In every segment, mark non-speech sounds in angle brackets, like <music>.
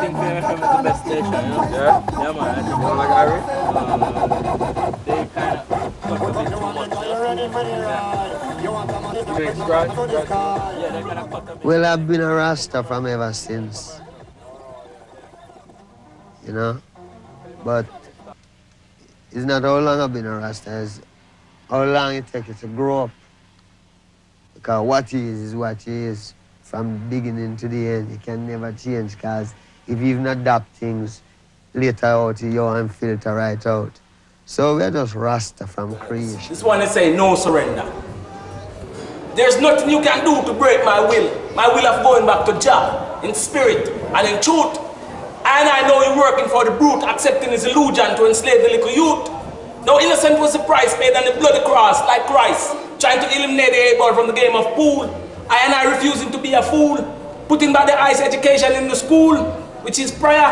think they're having the best station, you know? Yeah, yeah man, I think like Harry. Um, they kind of got a bit too much. Yeah. Drink scratch, scratch. Yeah, they kind of cut a bit. Well, I've been a Rasta from ever since. You know? But it's not how long I've been a Rasta, it's how long it takes you to grow up. Because what he is is what he is from beginning to the end. You can never change because if you even adapt things later out, you and filter right out. So we're just Rasta from creation. This one is saying no surrender. There's nothing you can do to break my will. My will of going back to Jah in spirit and in truth. And I know you're working for the brute, accepting his illusion to enslave the little youth. No innocent was the price paid on the bloody cross, like Christ, trying to eliminate the 8-ball from the game of pool. I and I refusing to be a fool, putting back the ice education in the school, which is prayer.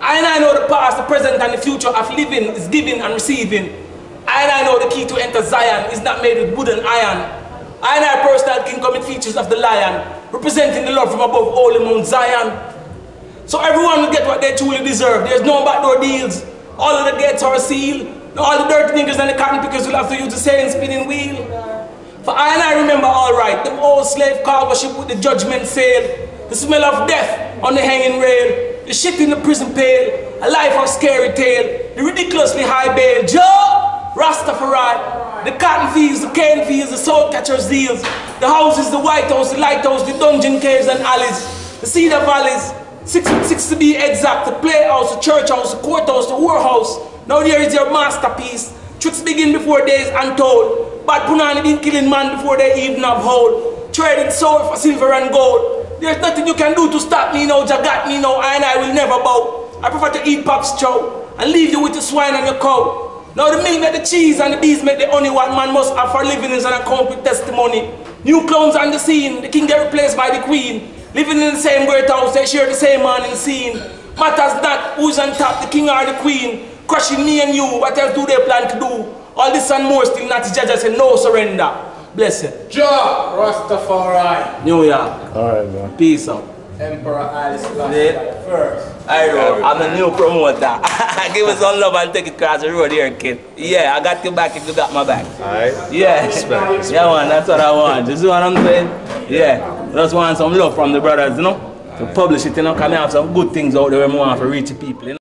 I and I know the past, the present, and the future of living is giving and receiving. I and I know the key to enter Zion is not made with wood and iron. I and I personal king commit features of the lion, representing the Lord from above all in Mount Zion. So everyone will get what they truly deserve. There's no backdoor deals. All of the gates are sealed. All the dirty niggas and the cotton pickers will have to use the same spinning wheel. For I and I remember all right, the old slave cargo ship with the judgment sail, the smell of death on the hanging rail, the shit in the prison pail, a life of scary tale, the ridiculously high bail, Jah, Rastafari, the cotton fields, the cane fields, the soul catchers' deals, the houses, the white house, the lighthouse, the dungeon caves and alleys, the cedar valleys, six six to be exact, the playhouse, the church house, the courthouse, the warehouse. Now there is your masterpiece. Tricks begin before days untold. But Punani been killing man before they even have hold. Trading soul for silver and gold. There's nothing you can do to stop me now, Jagat me now, I and I will never bow. I prefer to eat pop's chow and leave you with the swine and your cow. Now the milk make the cheese and the bees make the honey. What man must have for living is an account with testimony. New clowns on the scene, the king get replaced by the queen. Living in the same great house, they share the same man morning scene. Matters not who's on top, the king or the queen. Crushing me and you, what else do they plan to do? All this and more still not judge I say no surrender. Bless you. Jah Rastafari. New York. Alright, bro. Peace out. Emperor Haile Selassie Yeah. first. I know, I'm a new promoter. <laughs> Give us some love and take it across the road here, kid. Yeah, I got your back if you got my back. Alright. Yeah. Respect, Yeah, man, that's what I want. You see what I'm saying? Yeah. Just want some love from the brothers, you know? To publish it, you know, because I have some good things out there we want to reach the people, you know?